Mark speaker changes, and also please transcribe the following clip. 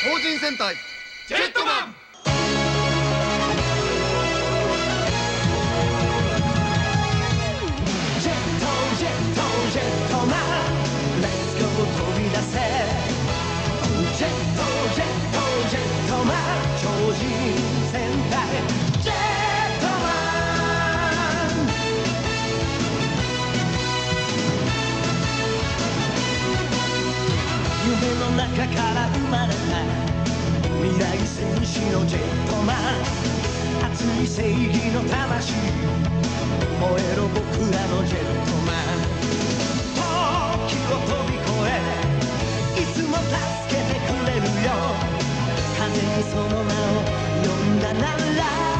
Speaker 1: 法人戦隊ジェットマン
Speaker 2: 夢の中から生まれた未来戦士のジェットマン熱い正義の魂燃えろ僕らのジェットマン時を飛び越えいつも助けてくれるよ風にその名を呼んだなら